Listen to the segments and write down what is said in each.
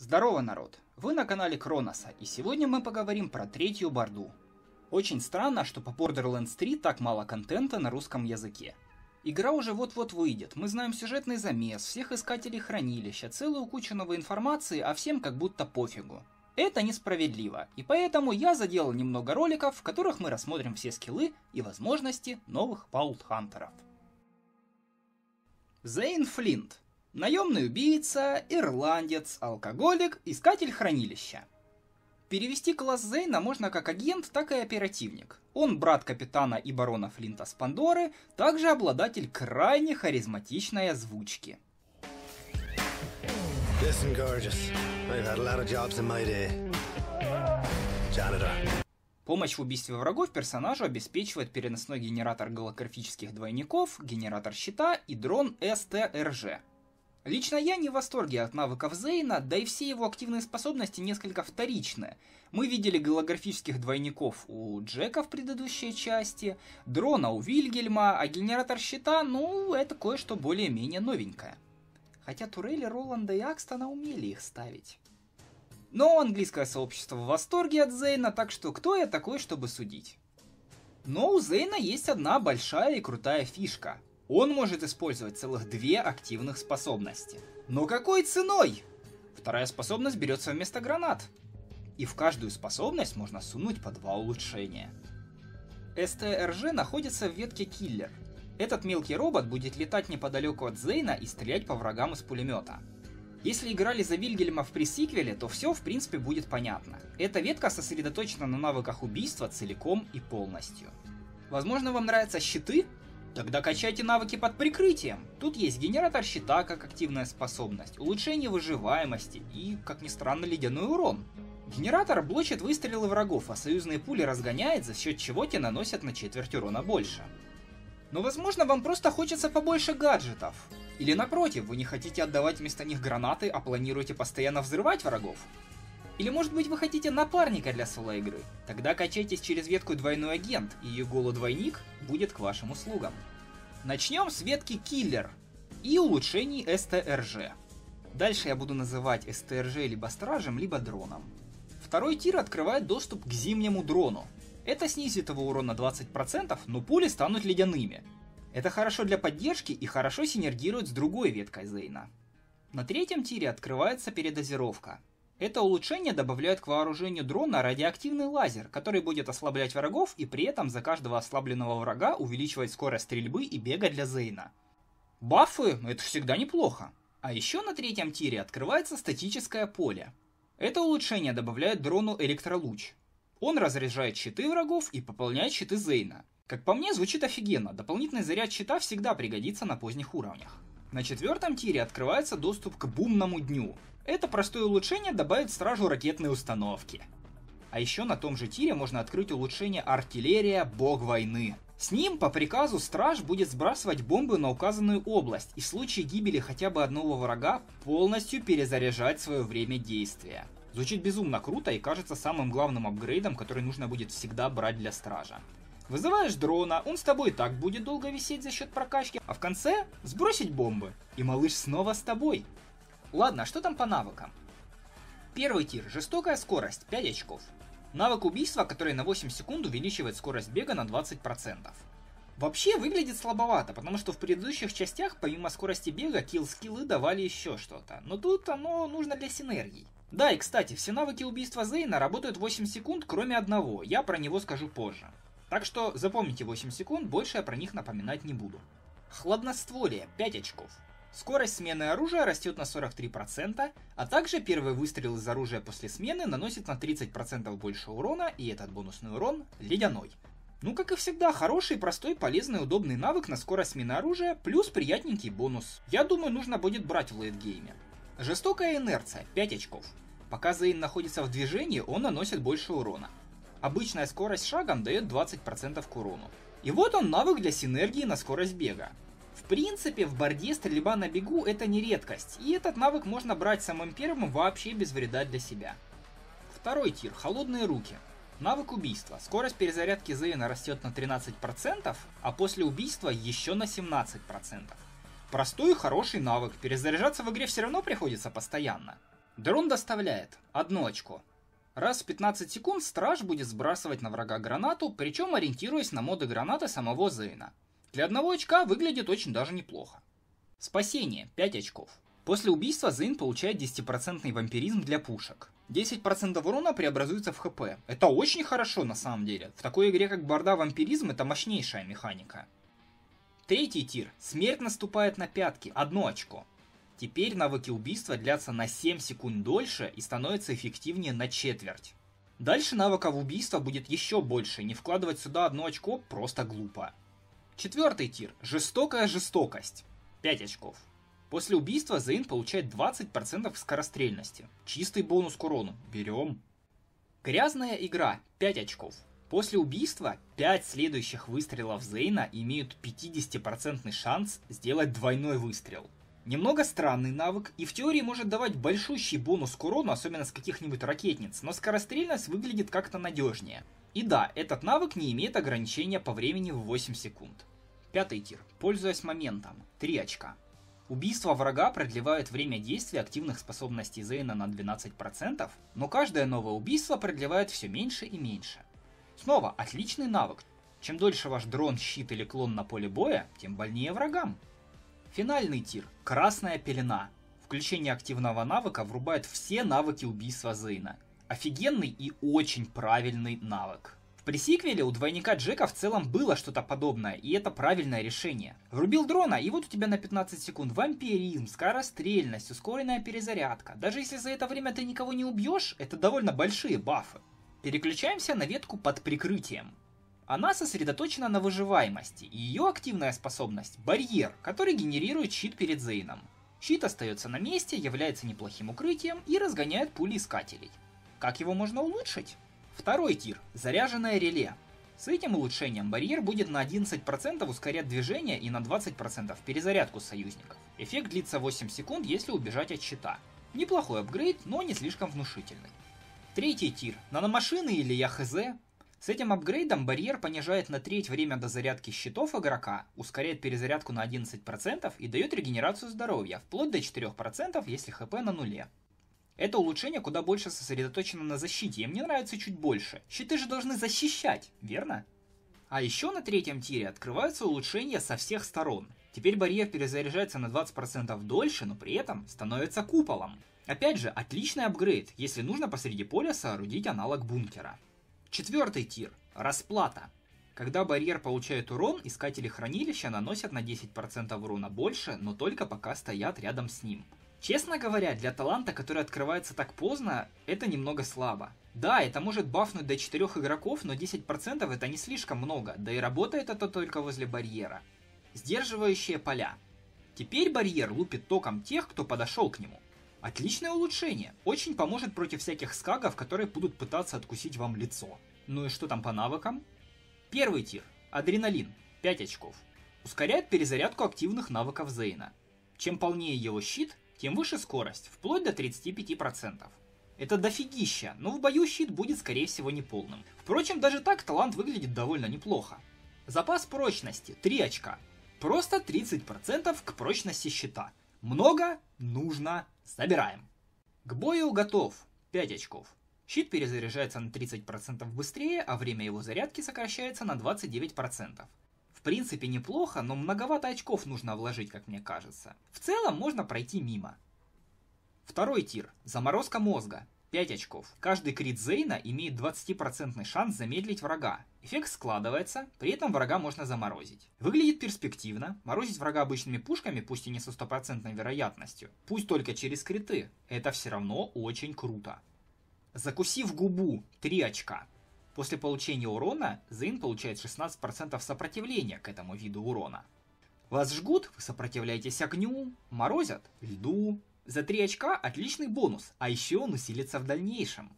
Здорово, народ! Вы на канале Кроноса, и сегодня мы поговорим про третью борду. Очень странно, что по Borderlands 3 так мало контента на русском языке. Игра уже вот-вот выйдет, мы знаем сюжетный замес, всех искателей хранилища, целую кучу новой информации, а всем как будто пофигу. Это несправедливо, и поэтому я заделал немного роликов, в которых мы рассмотрим все скиллы и возможности новых паултхантеров. Зейн Флинт Наемный убийца, ирландец, алкоголик, искатель хранилища. Перевести класс Зейна можно как агент, так и оперативник. Он брат капитана и барона Флинта с Пандоры, также обладатель крайне харизматичной озвучки. Listen, gorgeous. I've had a lot of jobs in my day. Janitor. Помощь в убийстве врагов персонажу обеспечивает переносной генератор голографических двойников, генератор щита и дрон СТРЖ. Лично я не в восторге от навыков Зейна, да и все его активные способности несколько вторичны. Мы видели голографических двойников у Джека в предыдущей части, дрона у Вильгельма, а генератор щита, ну, это кое-что более-менее новенькое. Хотя турели Роланда и Акстона умели их ставить. Но английское сообщество в восторге от Зейна, так что кто я такой, чтобы судить? Но у Зейна есть одна большая и крутая фишка. Он может использовать целых две активных способности. Но какой ценой? Вторая способность берется вместо гранат. И в каждую способность можно сунуть по два улучшения. СТРЖ находится в ветке Киллер. Этот мелкий робот будет летать неподалеку от Зейна и стрелять по врагам из пулемета. Если играли за Вильгельма в пресиквеле, то все в принципе будет понятно. Эта ветка сосредоточена на навыках убийства целиком и полностью. Возможно вам нравятся щиты, Тогда качайте навыки под прикрытием. Тут есть генератор щита как активная способность, улучшение выживаемости и, как ни странно, ледяной урон. Генератор блочит выстрелы врагов, а союзные пули разгоняет, за счет чего те наносят на четверть урона больше. Но возможно вам просто хочется побольше гаджетов. Или напротив, вы не хотите отдавать вместо них гранаты, а планируете постоянно взрывать врагов. Или может быть вы хотите напарника для соло-игры? Тогда качайтесь через ветку двойной агент, и ее голодвойник будет к вашим услугам. Начнем с ветки киллер и улучшений СТРЖ. Дальше я буду называть СТРЖ либо стражем, либо дроном. Второй тир открывает доступ к зимнему дрону. Это снизит его урон на 20%, но пули станут ледяными. Это хорошо для поддержки и хорошо синергирует с другой веткой Зейна. На третьем тире открывается передозировка. Это улучшение добавляет к вооружению дрона радиоактивный лазер, который будет ослаблять врагов и при этом за каждого ослабленного врага увеличивать скорость стрельбы и бега для Зейна. Бафы — это всегда неплохо. А еще на третьем тире открывается статическое поле. Это улучшение добавляет дрону электролуч. Он разряжает щиты врагов и пополняет щиты Зейна. Как по мне, звучит офигенно, дополнительный заряд щита всегда пригодится на поздних уровнях. На четвертом тире открывается доступ к бумному дню. Это простое улучшение добавит стражу ракетной установки. А еще на том же тире можно открыть улучшение артиллерия Бог войны. С ним по приказу страж будет сбрасывать бомбы на указанную область и в случае гибели хотя бы одного врага полностью перезаряжать свое время действия. Звучит безумно круто и кажется самым главным апгрейдом, который нужно будет всегда брать для стража. Вызываешь дрона, он с тобой и так будет долго висеть за счет прокачки, а в конце сбросить бомбы, и малыш снова с тобой. Ладно, а что там по навыкам? Первый тир. Жестокая скорость. 5 очков. Навык убийства, который на 8 секунд увеличивает скорость бега на 20%. Вообще выглядит слабовато, потому что в предыдущих частях помимо скорости бега килл-скиллы давали еще что-то. Но тут оно нужно для синергий. Да, и кстати, все навыки убийства Зейна работают 8 секунд, кроме одного, я про него скажу позже. Так что запомните 8 секунд, больше я про них напоминать не буду. Хладностволие 5 очков. Скорость смены оружия растет на 43%, а также первый выстрел из оружия после смены наносит на 30% больше урона, и этот бонусный урон ледяной. Ну, как и всегда, хороший, простой, полезный, удобный навык на скорость смены оружия, плюс приятненький бонус. Я думаю, нужно будет брать в лейтгейме. Жестокая инерция, 5 очков. Пока Зейн находится в движении, он наносит больше урона. Обычная скорость шагом дает 20% к урону. И вот он навык для синергии на скорость бега. В принципе, в борде стрельба на бегу это не редкость, и этот навык можно брать самым первым вообще без вреда для себя. Второй тир – холодные руки. Навык убийства. Скорость перезарядки Зейна растет на 13%, а после убийства еще на 17%. Простой и хороший навык, перезаряжаться в игре все равно приходится постоянно. Дрон доставляет одно очко. Раз в 15 секунд страж будет сбрасывать на врага гранату, причем ориентируясь на моды гранаты самого Зейна. Для одного очка выглядит очень даже неплохо. Спасение 5 очков. После убийства Зейн получает 10% вампиризм для пушек. 10% урона преобразуется в хп. Это очень хорошо на самом деле. В такой игре как Борда вампиризм это мощнейшая механика. Третий тир. Смерть наступает на пятки. Одно очко. Теперь навыки убийства длятся на 7 секунд дольше и становятся эффективнее на четверть. Дальше навыков убийства будет еще больше, не вкладывать сюда одно очко просто глупо. Четвертый тир. Жестокая жестокость. 5 очков. После убийства Зейн получает 20% скорострельности. Чистый бонус к урону. Берем. Грязная игра. 5 очков. После убийства 5 следующих выстрелов Зейна имеют 50% шанс сделать двойной выстрел. Немного странный навык и в теории может давать большущий бонус к урону, особенно с каких-нибудь ракетниц, но скорострельность выглядит как-то надежнее. И да, этот навык не имеет ограничения по времени в 8 секунд. Пятый тир. Пользуясь моментом. 3 очка. Убийство врага продлевает время действия активных способностей Зейна на 12%, но каждое новое убийство продлевает все меньше и меньше. Снова отличный навык. Чем дольше ваш дрон, щит или клон на поле боя, тем больнее врагам. Финальный тир – Красная пелена. Включение активного навыка врубает все навыки убийства Зейна. Офигенный и очень правильный навык. В пресиквеле у двойника Джека в целом было что-то подобное, и это правильное решение. Врубил дрона, и вот у тебя на 15 секунд вампиризм, скорострельность, ускоренная перезарядка. Даже если за это время ты никого не убьешь, это довольно большие бафы. Переключаемся на ветку под прикрытием. Она сосредоточена на выживаемости, и ее активная способность – барьер, который генерирует щит перед Зейном. Щит остается на месте, является неплохим укрытием и разгоняет пули искателей. Как его можно улучшить? Второй тир – заряженное реле. С этим улучшением барьер будет на 11% ускорять движение и на 20% перезарядку союзников. Эффект длится 8 секунд, если убежать от щита. Неплохой апгрейд, но не слишком внушительный. Третий тир – наномашины или ЯХЗ с этим апгрейдом барьер понижает на треть время до зарядки щитов игрока, ускоряет перезарядку на 11% и дает регенерацию здоровья, вплоть до 4%, если хп на нуле. Это улучшение куда больше сосредоточено на защите, и мне нравится чуть больше. Щиты же должны защищать, верно? А еще на третьем тире открываются улучшения со всех сторон. Теперь барьер перезаряжается на 20% дольше, но при этом становится куполом. Опять же, отличный апгрейд, если нужно посреди поля соорудить аналог бункера. Четвертый тир – расплата. Когда барьер получает урон, искатели хранилища наносят на 10% урона больше, но только пока стоят рядом с ним. Честно говоря, для таланта, который открывается так поздно, это немного слабо. Да, это может бафнуть до 4 игроков, но 10% это не слишком много, да и работает это только возле барьера. Сдерживающие поля. Теперь барьер лупит током тех, кто подошел к нему. Отличное улучшение. Очень поможет против всяких скагов, которые будут пытаться откусить вам лицо. Ну и что там по навыкам? Первый тир. Адреналин. 5 очков. Ускоряет перезарядку активных навыков Зейна. Чем полнее его щит, тем выше скорость, вплоть до 35%. Это дофигища, но в бою щит будет скорее всего неполным. Впрочем, даже так талант выглядит довольно неплохо. Запас прочности 3 очка. Просто 30% к прочности щита. Много нужно Собираем. К бою готов. 5 очков. Щит перезаряжается на 30% быстрее, а время его зарядки сокращается на 29%. В принципе неплохо, но многовато очков нужно вложить, как мне кажется. В целом можно пройти мимо. Второй тир. Заморозка мозга. 5 очков. Каждый крит Зейна имеет 20% шанс замедлить врага. Эффект складывается, при этом врага можно заморозить. Выглядит перспективно. Морозить врага обычными пушками, пусть и не со стопроцентной вероятностью, пусть только через криты, это все равно очень круто. Закусив губу, 3 очка. После получения урона, Зейн получает 16% сопротивления к этому виду урона. Вас жгут, вы сопротивляетесь огню, морозят льду, за 3 очка отличный бонус, а еще он усилится в дальнейшем.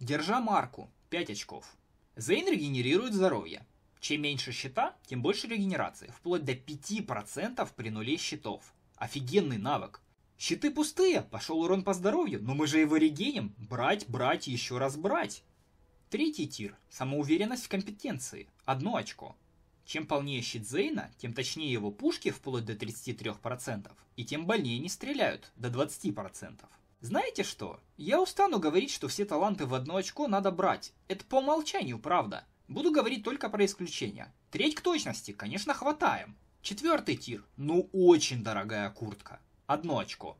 Держа марку, 5 очков. Зейн регенерирует здоровье. Чем меньше щита, тем больше регенерации, вплоть до 5% при нуле щитов. Офигенный навык. Щиты пустые, пошел урон по здоровью, но мы же его регеним. Брать, брать еще раз брать. Третий тир. Самоуверенность в компетенции. Одно очко. Чем полнее щит Зейна, тем точнее его пушки вплоть до 33%, и тем больнее не стреляют, до 20%. Знаете что? Я устану говорить, что все таланты в одно очко надо брать. Это по умолчанию, правда. Буду говорить только про исключения. Треть к точности, конечно, хватаем. Четвертый тир. Ну, очень дорогая куртка. Одно очко.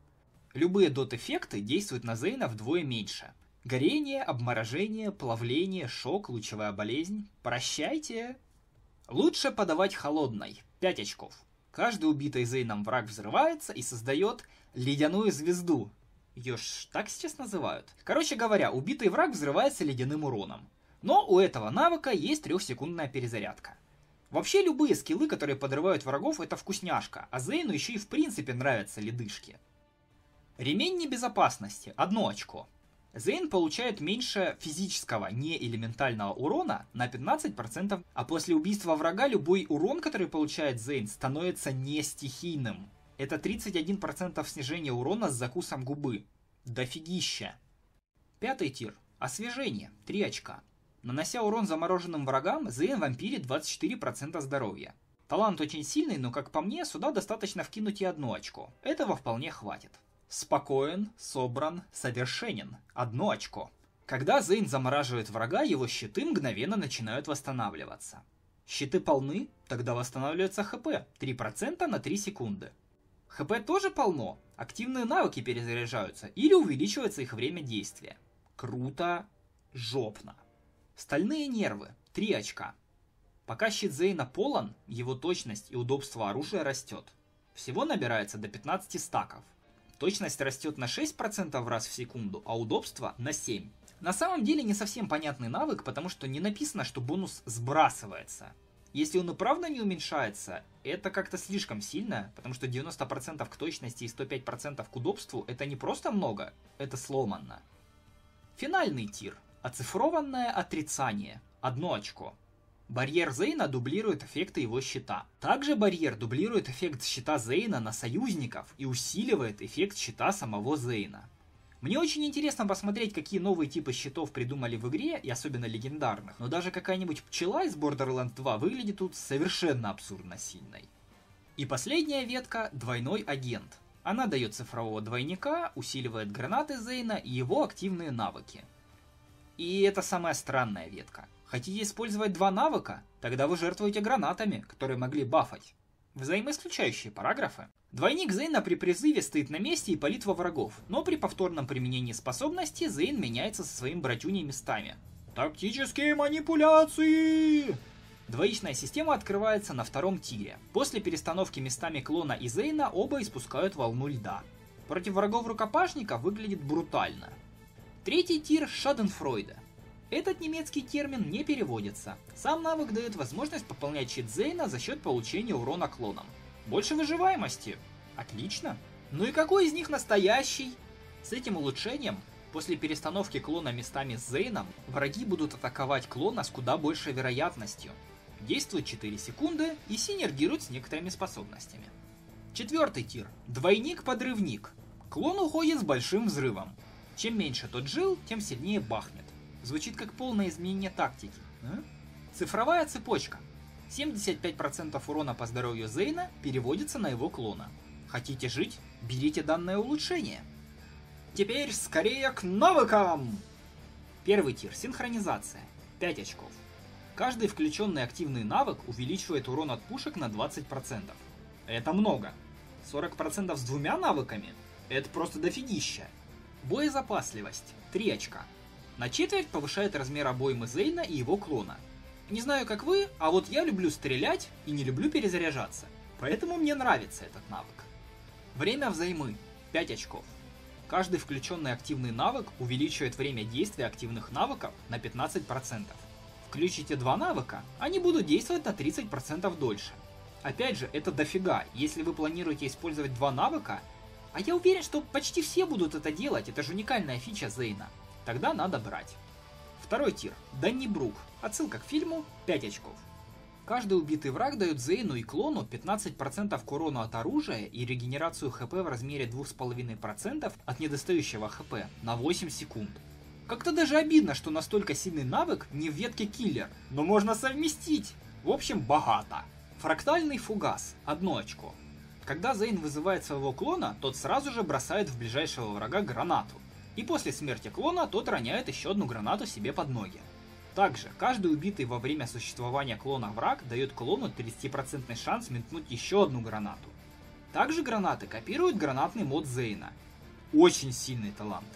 Любые дот-эффекты действуют на Зейна вдвое меньше. Горение, обморожение, плавление, шок, лучевая болезнь. Прощайте. Лучше подавать холодной. 5 очков. Каждый убитый Зейном враг взрывается и создает ледяную звезду. Ее ж так сейчас называют. Короче говоря, убитый враг взрывается ледяным уроном. Но у этого навыка есть трехсекундная перезарядка. Вообще любые скиллы, которые подрывают врагов, это вкусняшка, а Зейну еще и в принципе нравятся ледышки. Ремень небезопасности – одно очко. Зейн получает меньше физического, не элементального урона на 15%, а после убийства врага любой урон, который получает Зейн, становится не стихийным. Это 31% снижения урона с закусом губы. Дофигища. Пятый тир. Освежение. 3 очка. Нанося урон замороженным врагам, Зейн вампирит 24% здоровья. Талант очень сильный, но как по мне, сюда достаточно вкинуть и одно очко. Этого вполне хватит. Спокоен, собран, совершенен. Одно очко. Когда Зейн замораживает врага, его щиты мгновенно начинают восстанавливаться. Щиты полны, тогда восстанавливается ХП 3% на 3 секунды. ХП тоже полно, активные навыки перезаряжаются или увеличивается их время действия. Круто, жопно. Стальные нервы. 3 очка. Пока щит Зейна полон, его точность и удобство оружия растет. Всего набирается до 15 стаков. Точность растет на 6% в раз в секунду, а удобство на 7%. На самом деле не совсем понятный навык, потому что не написано, что бонус сбрасывается. Если он и правда не уменьшается, это как-то слишком сильно, потому что 90% к точности и 105% к удобству это не просто много, это сломанно. Финальный тир. Оцифрованное отрицание. Одно очко. Барьер Зейна дублирует эффекты его щита. Также барьер дублирует эффект щита Зейна на союзников и усиливает эффект щита самого Зейна. Мне очень интересно посмотреть, какие новые типы щитов придумали в игре, и особенно легендарных, но даже какая-нибудь пчела из Borderlands 2 выглядит тут совершенно абсурдно сильной. И последняя ветка – двойной агент. Она дает цифрового двойника, усиливает гранаты Зейна и его активные навыки – и это самая странная ветка. Хотите использовать два навыка? Тогда вы жертвуете гранатами, которые могли бафать. Взаимоисключающие параграфы. Двойник Зейна при призыве стоит на месте и палит во врагов, но при повторном применении способности Зейн меняется со своим братюней местами. Тактические манипуляции! Двоичная система открывается на втором тире. После перестановки местами клона и Зейна оба испускают волну льда. Против врагов рукопашника выглядит брутально. Третий тир Шаденфройда. Этот немецкий термин не переводится. Сам навык дает возможность пополнять щит Зейна за счет получения урона клоном. Больше выживаемости. Отлично. Ну и какой из них настоящий? С этим улучшением, после перестановки клона местами с Зейном, враги будут атаковать клона с куда большей вероятностью. Действует 4 секунды и синергирует с некоторыми способностями. Четвертый тир. Двойник-подрывник. Клон уходит с большим взрывом. Чем меньше тот жил, тем сильнее бахнет. Звучит как полное изменение тактики. А? Цифровая цепочка. 75% урона по здоровью Зейна переводится на его клона. Хотите жить? Берите данное улучшение. Теперь скорее к навыкам! Первый тир – синхронизация. 5 очков. Каждый включенный активный навык увеличивает урон от пушек на 20%. Это много. 40% с двумя навыками – это просто дофигища. Боезапасливость – 3 очка. На четверть повышает размер обоймы Зейна и его клона. Не знаю как вы, а вот я люблю стрелять и не люблю перезаряжаться. Поэтому мне нравится этот навык. Время взаймы – 5 очков. Каждый включенный активный навык увеличивает время действия активных навыков на 15%. Включите два навыка, они будут действовать на 30% дольше. Опять же, это дофига. Если вы планируете использовать два навыка, а я уверен, что почти все будут это делать, это же уникальная фича Зейна. Тогда надо брать. Второй тир. Дэнни Брук. Отсылка к фильму 5 очков. Каждый убитый враг дает Зейну и клону 15% к урону от оружия и регенерацию хп в размере 2,5% от недостающего хп на 8 секунд. Как-то даже обидно, что настолько сильный навык не в ветке киллер, но можно совместить. В общем, богато. Фрактальный фугас. Одно очко. Когда Зейн вызывает своего клона, тот сразу же бросает в ближайшего врага гранату. И после смерти клона тот роняет еще одну гранату себе под ноги. Также, каждый убитый во время существования клона враг дает клону 30% шанс метнуть еще одну гранату. Также гранаты копируют гранатный мод Зейна. Очень сильный талант.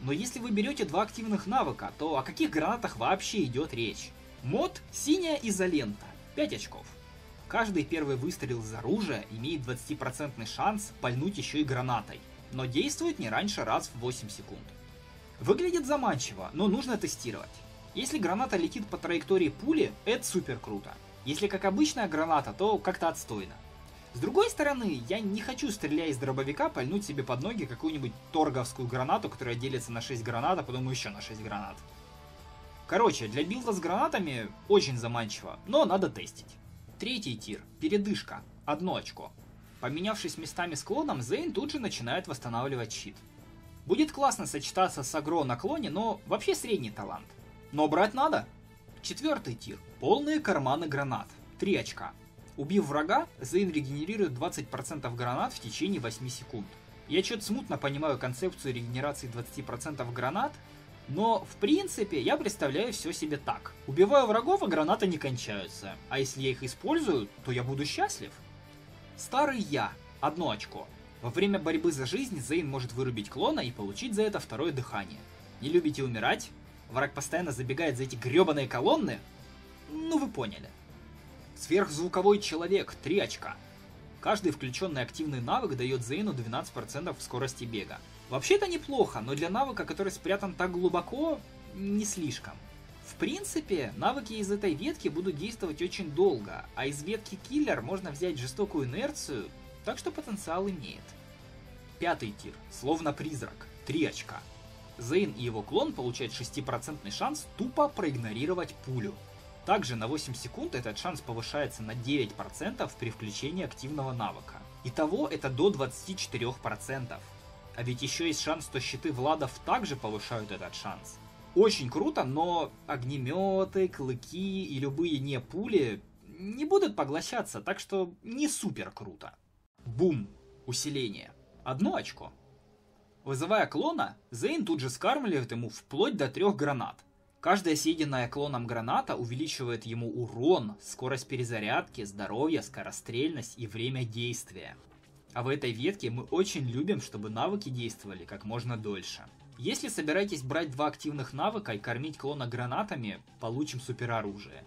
Но если вы берете два активных навыка, то о каких гранатах вообще идет речь? Мод «Синяя изолента» 5 очков. Каждый первый выстрел из оружия имеет 20% шанс пальнуть еще и гранатой, но действует не раньше раз в 8 секунд. Выглядит заманчиво, но нужно тестировать. Если граната летит по траектории пули, это супер круто. Если как обычная граната, то как-то отстойно. С другой стороны, я не хочу, стреляя из дробовика, пальнуть себе под ноги какую-нибудь торговскую гранату, которая делится на 6 гранат, а потом еще на 6 гранат. Короче, для билда с гранатами очень заманчиво, но надо тестить. Третий тир. Передышка. Одно очко. Поменявшись местами с клоном, Зейн тут же начинает восстанавливать щит. Будет классно сочетаться с агро на клоне, но вообще средний талант. Но брать надо. Четвертый тир. Полные карманы гранат. Три очка. Убив врага, Зейн регенерирует 20% гранат в течение 8 секунд. Я что-то смутно понимаю концепцию регенерации 20% гранат, но, в принципе, я представляю все себе так. Убиваю врагов, а гранаты не кончаются. А если я их использую, то я буду счастлив. Старый я. Одно очко. Во время борьбы за жизнь Зейн может вырубить клона и получить за это второе дыхание. Не любите умирать? Враг постоянно забегает за эти гребаные колонны? Ну вы поняли. Сверхзвуковой человек. 3 очка. Каждый включенный активный навык дает Зейну 12% скорости бега. Вообще это неплохо, но для навыка, который спрятан так глубоко, не слишком. В принципе, навыки из этой ветки будут действовать очень долго, а из ветки киллер можно взять жестокую инерцию, так что потенциал имеет. Пятый тир, словно призрак, 3 очка. Зейн и его клон получают 6% шанс тупо проигнорировать пулю. Также на 8 секунд этот шанс повышается на 9% при включении активного навыка. Итого это до 24%. А ведь еще есть шанс, что щиты Владов также повышают этот шанс. Очень круто, но огнеметы, клыки и любые не пули не будут поглощаться, так что не супер круто. Бум. Усиление. Одно очко. Вызывая клона, Зейн тут же скармливает ему вплоть до трех гранат. Каждая съеденная клоном граната увеличивает ему урон, скорость перезарядки, здоровье, скорострельность и время действия. А в этой ветке мы очень любим, чтобы навыки действовали как можно дольше. Если собираетесь брать два активных навыка и кормить клона гранатами, получим супероружие.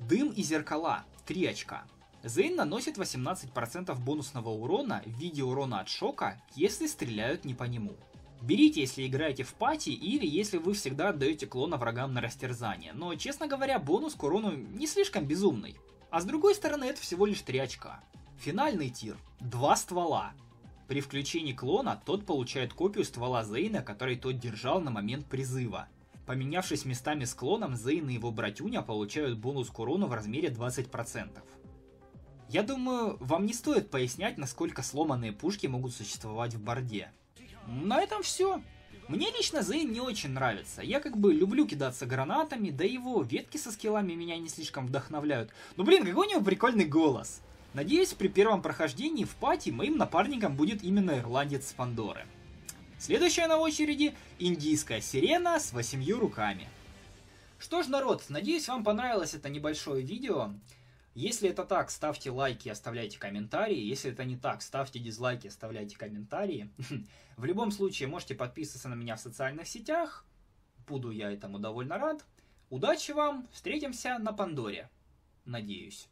Дым и зеркала. 3 очка. Зейн наносит 18% бонусного урона в виде урона от шока, если стреляют не по нему. Берите, если играете в пати, или если вы всегда отдаете клона врагам на растерзание. Но, честно говоря, бонус к урону не слишком безумный. А с другой стороны, это всего лишь 3 очка. Финальный тир. Два ствола. При включении клона тот получает копию ствола Зейна, который тот держал на момент призыва. Поменявшись местами с клоном, Зейн и его братюня получают бонус к урону в размере 20%. Я думаю, вам не стоит пояснять, насколько сломанные пушки могут существовать в борде. На этом все. Мне лично Зейн не очень нравится. Я как бы люблю кидаться гранатами, да его ветки со скиллами меня не слишком вдохновляют. Ну блин, какой у него прикольный голос. Надеюсь, при первом прохождении в пати моим напарником будет именно ирландец Пандоры. Следующая на очереди индийская сирена с восемью руками. Что ж, народ, надеюсь, вам понравилось это небольшое видео. Если это так, ставьте лайки, оставляйте комментарии. Если это не так, ставьте дизлайки, оставляйте комментарии. В любом случае, можете подписываться на меня в социальных сетях. Буду я этому довольно рад. Удачи вам, встретимся на Пандоре. Надеюсь.